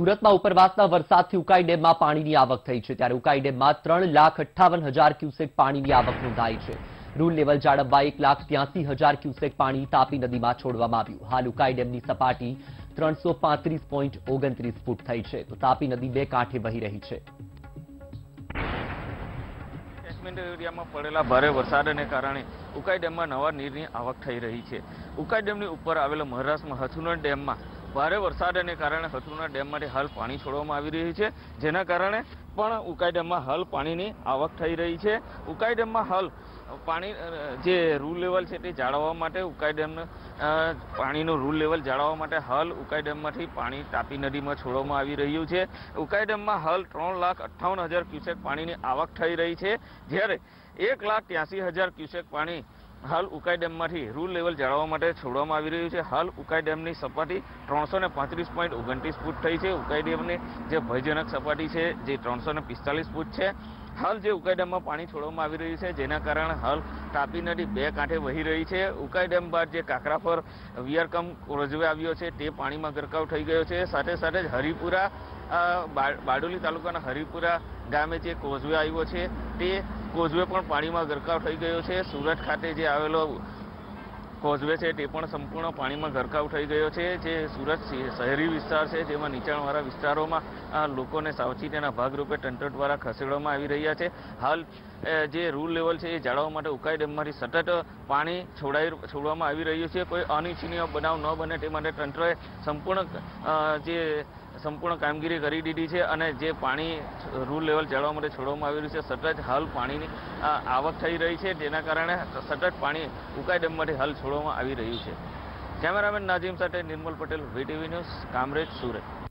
સુરતમાં ઉપરવાસના વરસાદથી ઉકાઈ ડેમમાં પાણીની આવક થઈ છે. ત્યારે ઉકાઈ ડેમમાં ત્રણ લાખ અઠ્ઠાવન હજાર ક્યુસેક પાણીની આવક નોંધાઈ છે. રૂલ લેવલ જાળવવા એક લાખ ત્યાંસી હજાર ક્યુસેક પાણી તાપી નદીમાં છોડવામાં આવ્યું. હાલ ઉકાઈ ડેમની સપાટી ત્રણસો ફૂટ થઈ છે. તો તાપી નદી બે કાંઠે વહી રહી છે. એરિયામાં પડેલા ભારે વરસાદને કારણે ઉકાઈ ડેમમાં નવા નીરની આવક થઈ રહી છે. ઉકાઈ ડેમની ઉપર આવેલો મહારાષ્ટ્રમાં હથુનર ડેમમાં ભારે વરસાદને કારણે હથુના ડેમમાંથી હાલ પાણી છોડવામાં આવી રહ્યું છે, જેના કારણે પણ ઉકાઈ ડેમમાં હાલ પાણીની આવક થઈ રહી છે. ઉકાઈ ડેમમાં હાલ પાણી જે રૂલ લેવલ છે તે જાળવવા માટે ઉકાઈ ડેમનું પાણીનું રૂલ લેવલ જાળવવા માટે હાલ ઉકાઈ ડેમમાંથી પાણી તાપી નદીમાં છોડવામાં આવી રહ્યું છે. ઉકાઈ ડેમમાં હાલ ત્રણ લાખ અઠ્ઠાવન હજાર ક્યુસેક પાણીની આવક થઈ રહી છે. જ્યારે એક લાખ ત્યાંસી હજાર ક્યુસેક પાણી હાલ ઉકાઈ ડેમમાંથી રૂલ લેવલ જાળવવા માટે છોડવામાં આવી રહ્યું છે. હાલ ઉકાઈ ડેમની સપાટી ત્રણસો પાંત્રીસ પોઈન્ટ ઓગણત્રીસ ફૂટ થઈ છે. ઉકાઈ ડેમની જે ભયજનક સપાટી છે જે ત્રણસો પિસ્તાલીસ ફૂટ છે. હાલ જે ઉકાઈ ડેમમાં પાણી છોડવામાં આવી રહ્યું છે, જેના કારણે હાલ તાપી નદી બે કાંઠે વહી રહી છે. ઉકાઈ ડેમ બાદ જે કાકરા પર વિયરકમ રજવે આવ્યો છે, તે પાણીમાં ગરકાવ થઈ ગયો છે. સાથે સાથે જ હરિપુરા બારડોલી તાલુકાના હરિપુરા ગામે જે કોઝવે આવ્યો છે, તે કોઝવે પણ પાણીમાં ગરકાવ થઈ ગયો છે. સુરત ખાતે જે આવેલો કોઝવે છે તે પણ સંપૂર્ણ પાણીમાં ગરકાવ થઈ ગયો છે, જે સુરત શહેરી વિસ્તાર છે, જેમાં નીચાણવાળા વિસ્તારોમાં, આ લોકોને સાવચેતીના ભાગરૂપે તંત્ર દ્વારા ખસેડવામાં આવી રહ્યા છે. હાલ જે રૂલ લેવલ છે એ જાળવવા માટે ઉકાઈ ડેમમાંથી સતત પાણી છોડાઈ, છોડવામાં આવી રહ્યું છે. કોઈ અનિચ્છનીય બનાવ ન બને તે માટે તંત્રએ સંપૂર્ણ જે સંપૂર્ણ કામગીરી કરી દીધી છે અને જે પાણી રૂલ લેવલ જાળવવા માટે છોડવામાં આવી રહ્યું છે. સતત હાલ પાણીની આવક થઈ રહી છે. જેના કારણે સતત પાણી ઉકાઈ ડેમમાંથી હાલ છોડવામાં આવી રહ્યું છે. કેમેરામેન નાજીમ સાથે નિર્મલ પટેલ વીટીવી ન્યૂઝ કામરેજ સુરત.